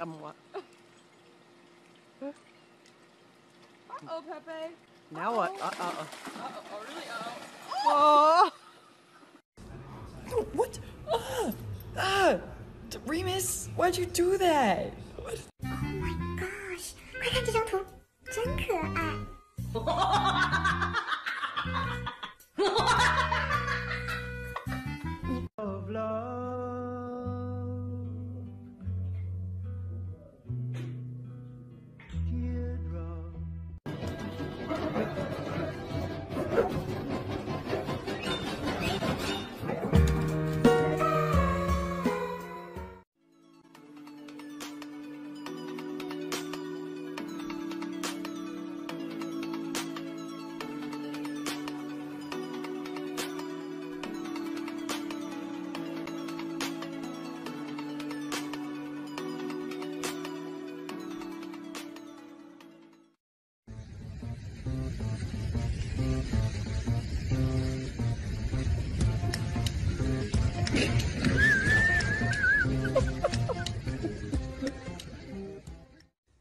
Um, what? Uh oh, Pepe. Now what? Uh, uh, uh. Uh oh, oh really? Uh oh. Oh! What? Ah! Ah! Remus, why'd you do that? What? Oh my gosh！快看这张图，真可爱。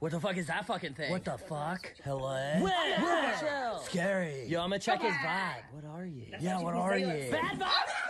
What the fuck is that fucking thing? What the fuck? Hello? Where? Chill. Scary. Yo, I'm gonna check his vibe. What are you? yeah, what are you? Bad vibe.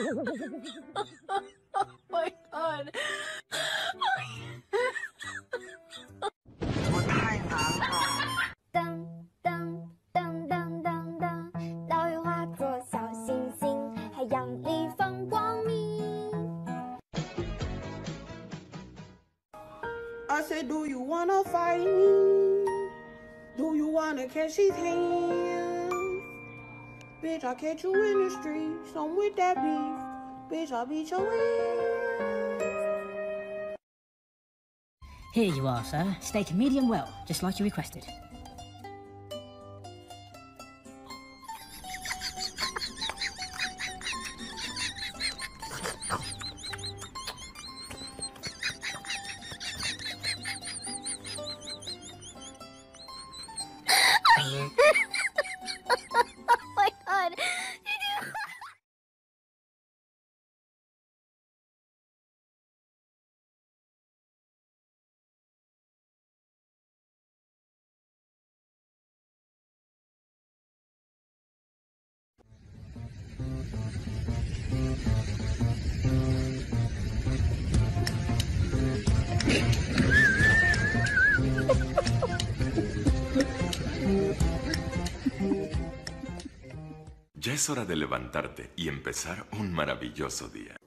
oh my god. I said, do you wanna fight me? Do you wanna catch his hand? Bitch, I'll catch you in the streets. I'm with that beef. Bitch, I'll beat your ass. Here you are, sir. Steak medium well, just like you requested. Ya es hora de levantarte y empezar un maravilloso día.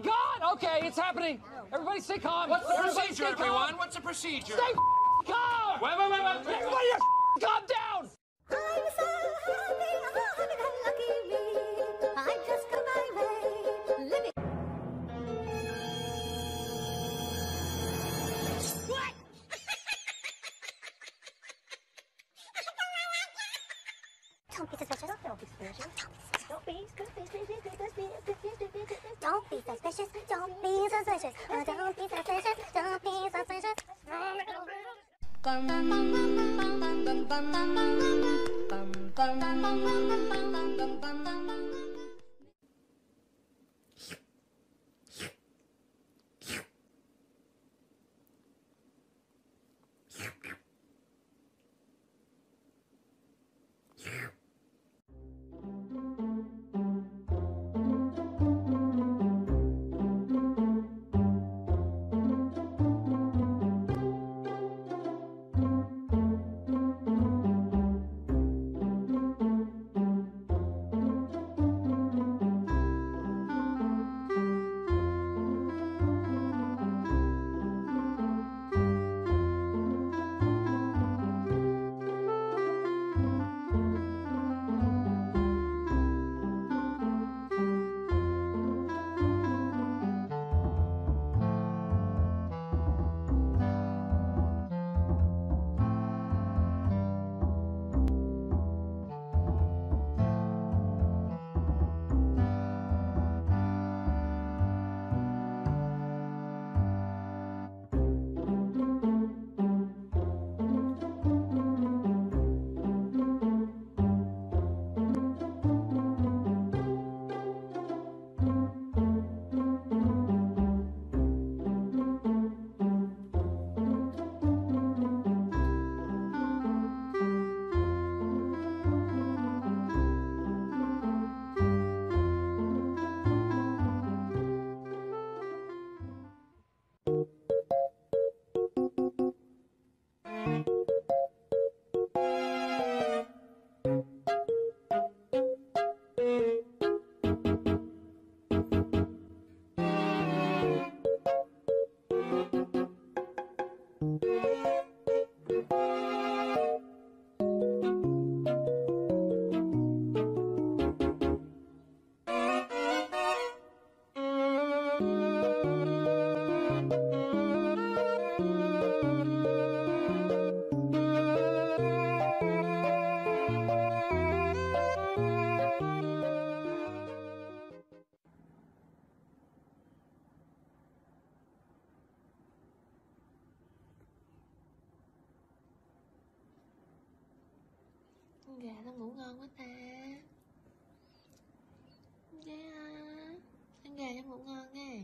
My god! Okay, it's happening. Everybody stay calm. What's the Everybody procedure, everyone? What's the procedure? Stay calm! Wait, wait, wait, wait. Everybody calm down! Don't be suspicious. Don't be suspicious. Uh, Don't be suspicious. Don't be suspicious. Mm-hmm. gà nó ngủ ngon quá ta Nghe yeah. ăn gà nó ngủ ngon nghe